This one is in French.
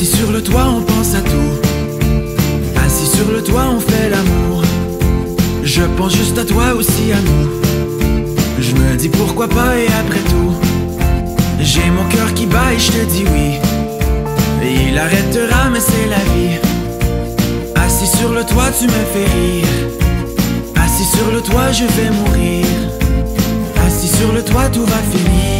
Assis sur le toit, on pense à tout. Assis sur le toit, on fait l'amour. Je pense juste à toi aussi, à nous. Je me dis pourquoi pas et après tout. J'ai mon cœur qui bat et je te dis oui. Il arrêtera, mais c'est la vie. Assis sur le toit, tu me fais rire. Assis sur le toit, je vais mourir. Assis sur le toit, tout va finir.